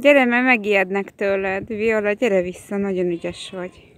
Gyere, mert megijednek tőled. Viola, gyere vissza, nagyon ügyes vagy.